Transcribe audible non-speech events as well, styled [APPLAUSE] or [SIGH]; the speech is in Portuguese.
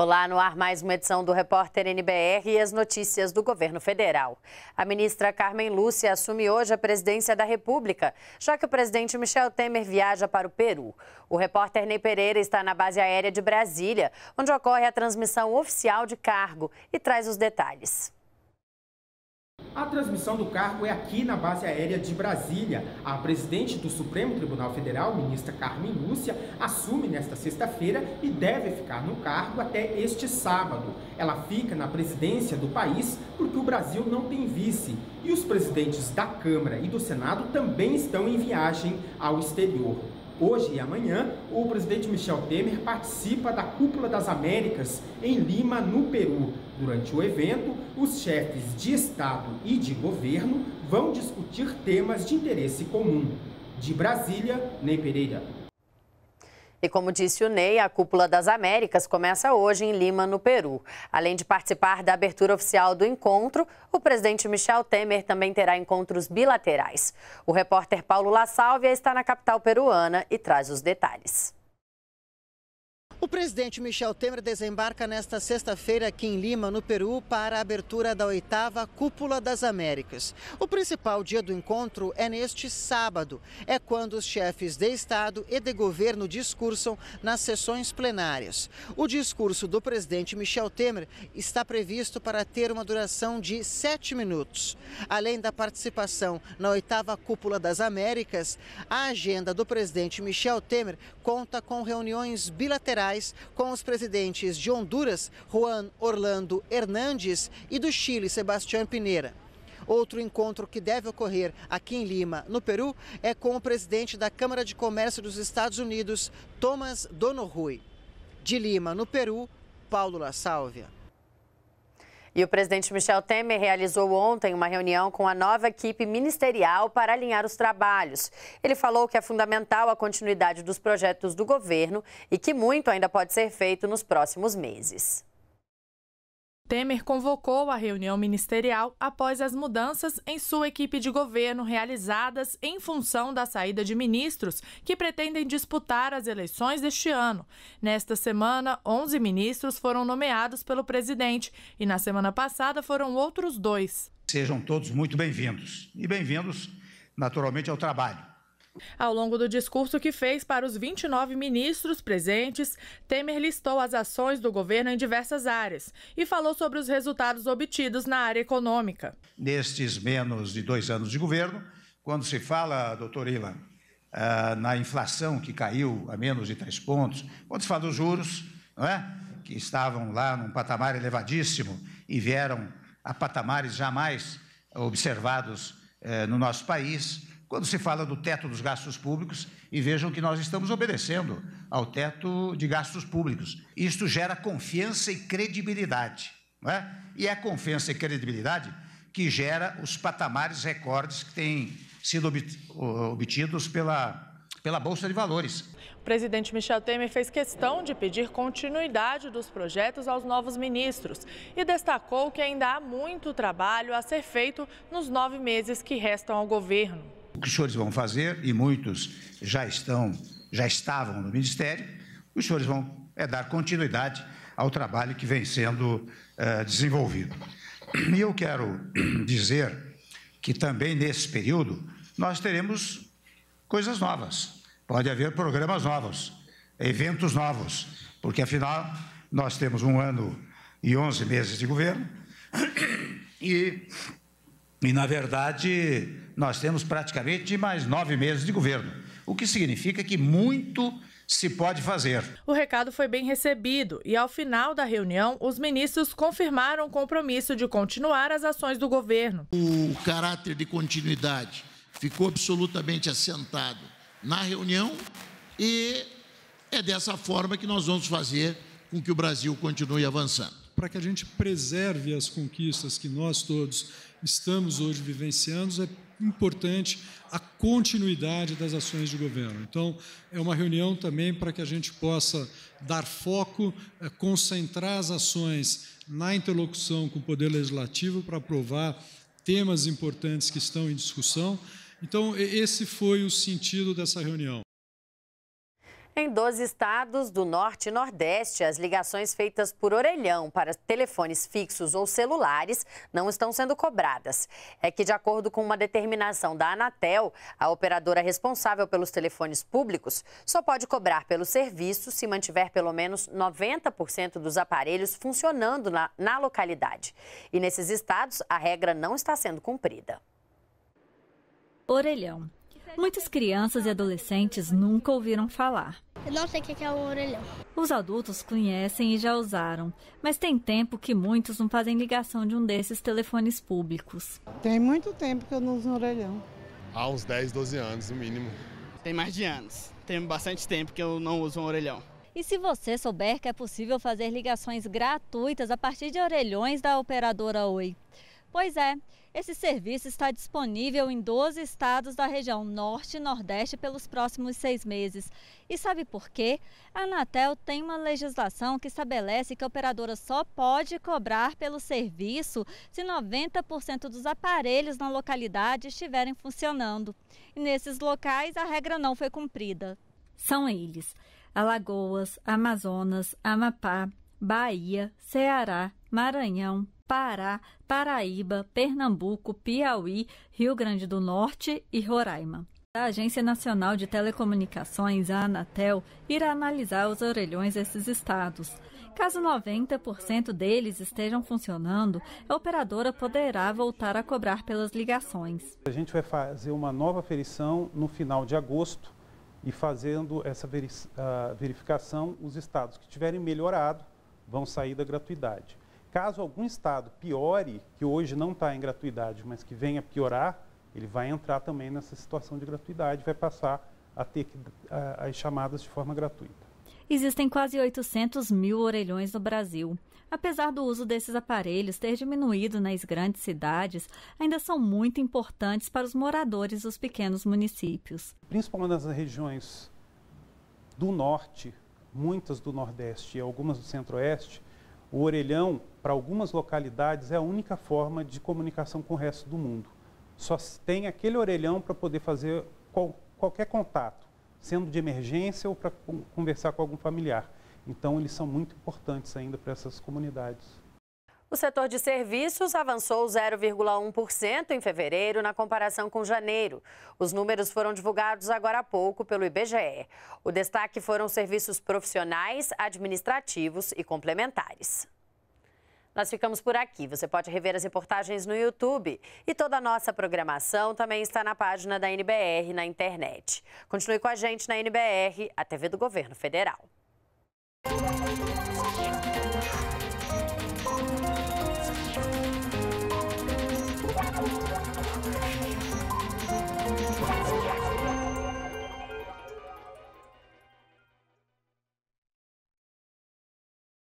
Olá, no ar mais uma edição do Repórter NBR e as notícias do governo federal. A ministra Carmen Lúcia assume hoje a presidência da República, já que o presidente Michel Temer viaja para o Peru. O repórter Ney Pereira está na base aérea de Brasília, onde ocorre a transmissão oficial de cargo e traz os detalhes. A transmissão do cargo é aqui na base aérea de Brasília. A presidente do Supremo Tribunal Federal, ministra Carmen Lúcia, assume nesta sexta-feira e deve ficar no cargo até este sábado. Ela fica na presidência do país porque o Brasil não tem vice e os presidentes da Câmara e do Senado também estão em viagem ao exterior. Hoje e amanhã, o presidente Michel Temer participa da Cúpula das Américas em Lima, no Peru. Durante o evento, os chefes de Estado e de governo vão discutir temas de interesse comum. De Brasília, Ney Pereira. E como disse o Ney, a Cúpula das Américas começa hoje em Lima, no Peru. Além de participar da abertura oficial do encontro, o presidente Michel Temer também terá encontros bilaterais. O repórter Paulo La Sálvia está na capital peruana e traz os detalhes. O presidente Michel Temer desembarca nesta sexta-feira aqui em Lima, no Peru, para a abertura da oitava Cúpula das Américas. O principal dia do encontro é neste sábado. É quando os chefes de Estado e de governo discursam nas sessões plenárias. O discurso do presidente Michel Temer está previsto para ter uma duração de sete minutos. Além da participação na oitava Cúpula das Américas, a agenda do presidente Michel Temer conta com reuniões bilaterais com os presidentes de Honduras, Juan Orlando Hernandes, e do Chile, Sebastião Pineira. Outro encontro que deve ocorrer aqui em Lima, no Peru, é com o presidente da Câmara de Comércio dos Estados Unidos, Thomas Donohui. De Lima, no Peru, Paulo La Sálvia. E o presidente Michel Temer realizou ontem uma reunião com a nova equipe ministerial para alinhar os trabalhos. Ele falou que é fundamental a continuidade dos projetos do governo e que muito ainda pode ser feito nos próximos meses. Temer convocou a reunião ministerial após as mudanças em sua equipe de governo realizadas em função da saída de ministros que pretendem disputar as eleições deste ano. Nesta semana, 11 ministros foram nomeados pelo presidente e na semana passada foram outros dois. Sejam todos muito bem-vindos e bem-vindos, naturalmente, ao trabalho. Ao longo do discurso que fez para os 29 ministros presentes, Temer listou as ações do governo em diversas áreas e falou sobre os resultados obtidos na área econômica. Nestes menos de dois anos de governo, quando se fala, doutor Ilan, ah, na inflação que caiu a menos de três pontos, quando se fala dos juros, é? que estavam lá num patamar elevadíssimo e vieram a patamares jamais observados eh, no nosso país, quando se fala do teto dos gastos públicos e vejam que nós estamos obedecendo ao teto de gastos públicos. Isto gera confiança e credibilidade. Não é? E é a confiança e credibilidade que gera os patamares recordes que têm sido obtidos pela, pela Bolsa de Valores. O presidente Michel Temer fez questão de pedir continuidade dos projetos aos novos ministros e destacou que ainda há muito trabalho a ser feito nos nove meses que restam ao governo. O que os senhores vão fazer, e muitos já estão, já estavam no Ministério, os senhores vão é dar continuidade ao trabalho que vem sendo uh, desenvolvido. E eu quero [CLEARS THROAT] dizer que também nesse período nós teremos coisas novas. Pode haver programas novos, eventos novos, porque afinal nós temos um ano e 11 meses de governo [CLEARS THROAT] e e, na verdade, nós temos praticamente mais nove meses de governo, o que significa que muito se pode fazer. O recado foi bem recebido e, ao final da reunião, os ministros confirmaram o compromisso de continuar as ações do governo. O caráter de continuidade ficou absolutamente assentado na reunião e é dessa forma que nós vamos fazer com que o Brasil continue avançando. Para que a gente preserve as conquistas que nós todos estamos hoje vivenciando, é importante a continuidade das ações de governo. Então, é uma reunião também para que a gente possa dar foco, é, concentrar as ações na interlocução com o Poder Legislativo para aprovar temas importantes que estão em discussão. Então, esse foi o sentido dessa reunião. Em 12 estados do Norte e Nordeste, as ligações feitas por orelhão para telefones fixos ou celulares não estão sendo cobradas. É que, de acordo com uma determinação da Anatel, a operadora responsável pelos telefones públicos só pode cobrar pelo serviço se mantiver pelo menos 90% dos aparelhos funcionando na, na localidade. E nesses estados, a regra não está sendo cumprida. Orelhão. Muitas crianças e adolescentes nunca ouviram falar. Eu não sei o que é um orelhão. Os adultos conhecem e já usaram, mas tem tempo que muitos não fazem ligação de um desses telefones públicos. Tem muito tempo que eu não uso um orelhão. Há uns 10, 12 anos, no mínimo. Tem mais de anos. Tem bastante tempo que eu não uso um orelhão. E se você souber que é possível fazer ligações gratuitas a partir de orelhões da operadora Oi? Pois é, esse serviço está disponível em 12 estados da região Norte e Nordeste pelos próximos seis meses. E sabe por quê? A Anatel tem uma legislação que estabelece que a operadora só pode cobrar pelo serviço se 90% dos aparelhos na localidade estiverem funcionando. E nesses locais a regra não foi cumprida. São eles: Alagoas, Amazonas, Amapá, Bahia, Ceará, Maranhão, Pará, Paraíba, Pernambuco, Piauí, Rio Grande do Norte e Roraima. A Agência Nacional de Telecomunicações, a Anatel, irá analisar os orelhões desses estados. Caso 90% deles estejam funcionando, a operadora poderá voltar a cobrar pelas ligações. A gente vai fazer uma nova aferição no final de agosto e fazendo essa verificação, os estados que tiverem melhorado vão sair da gratuidade. Caso algum estado piore, que hoje não está em gratuidade, mas que venha piorar, ele vai entrar também nessa situação de gratuidade, vai passar a ter que, a, as chamadas de forma gratuita. Existem quase 800 mil orelhões no Brasil. Apesar do uso desses aparelhos ter diminuído nas grandes cidades, ainda são muito importantes para os moradores dos pequenos municípios. Principalmente nas regiões do norte, muitas do nordeste e algumas do centro-oeste, o orelhão, para algumas localidades, é a única forma de comunicação com o resto do mundo. Só tem aquele orelhão para poder fazer qual, qualquer contato, sendo de emergência ou para conversar com algum familiar. Então, eles são muito importantes ainda para essas comunidades. O setor de serviços avançou 0,1% em fevereiro na comparação com janeiro. Os números foram divulgados agora há pouco pelo IBGE. O destaque foram serviços profissionais, administrativos e complementares. Nós ficamos por aqui. Você pode rever as reportagens no YouTube. E toda a nossa programação também está na página da NBR na internet. Continue com a gente na NBR, a TV do Governo Federal.